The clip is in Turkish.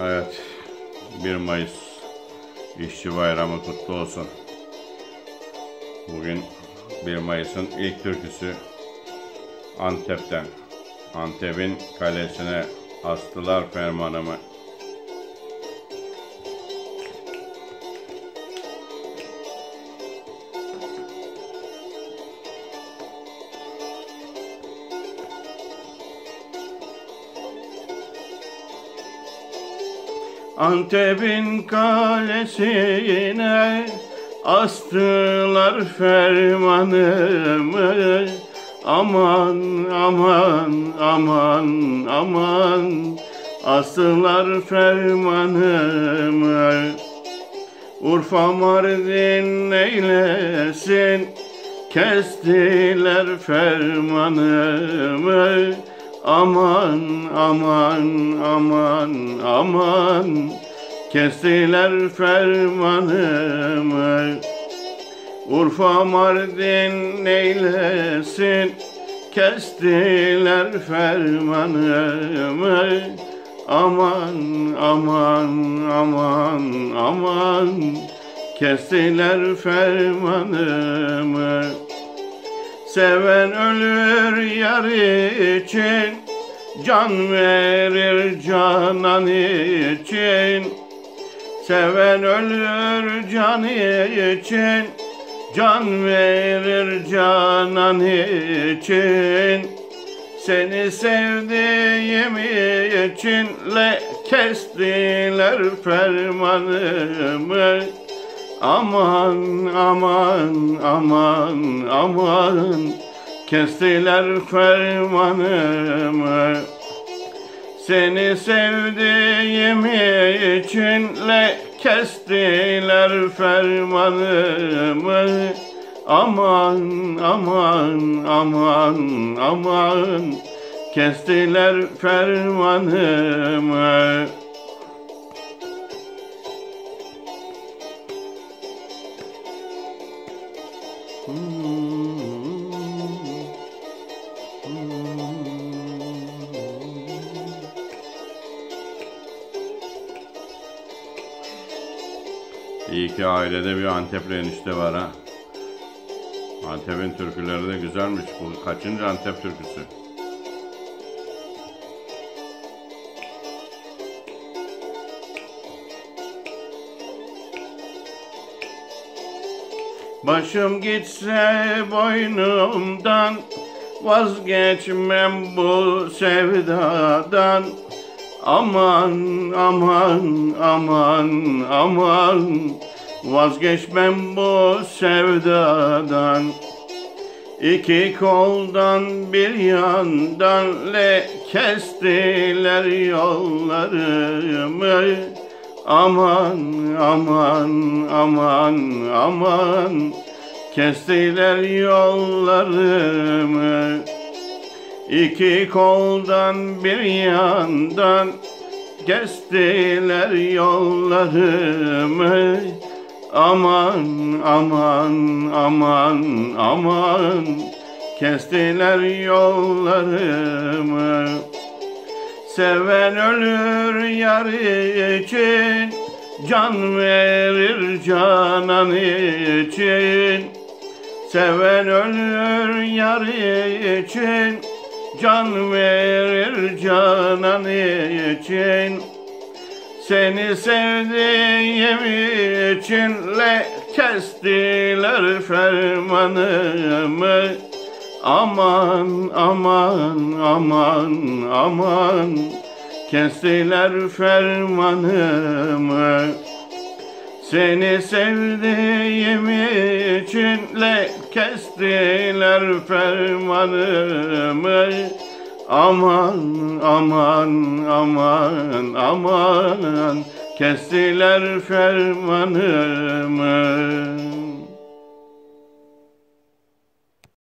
Evet. 1 Mayıs İşçi Bayramı kutlu olsun. Bugün 1 Mayıs'ın ilk türküsü Antep'ten. Antep'in kalesine astılar fermanımı. Antep'in kalesine astılar fermanımı. Aman aman aman aman astılar fermanımı. Urfa Mardin eylesin kestiler fermanımı Aman aman aman aman. Kestiler fermanımı. Urfa Mardin neylesin Kestiler fermanımı. Aman aman aman aman. Kestiler fermanımı Seven ölür yar için Can verir canan için. Seven ölür can için Can verir canan için. Seni sevdiğim için Le kestiler fermanımı Aman aman aman aman. Kestiler fermanımı. Seni sevdiğim için le kestiler fermanımı. Aman aman aman aman. Kestiler fermanımı İyi ki ailede bir Antepli enişte var ha. Antep'in türküleri de güzelmiş. Bu kaçıncı Antep türküsü? Başım gitse boynumdan Vazgeçmem bu sevdadan. Aman aman aman aman Vazgeçmem bu sevdadan. İki koldan bir yandan le kestiler yollarımı Aman aman aman aman Kestiler yollarımı. İki koldan bir yandan Kestiler yollarımı. Aman aman aman aman Kestiler yollarımı Seven ölür yar için Can verir canan için. Seven ölür yar için Can verir canan için. Seni sevdiğim için le kestiler fermanımı Aman aman aman aman Kestiler fermanımı. Seni sevdiğim için le kestiler fermanımı. Aman aman aman aman Kestiler fermanımı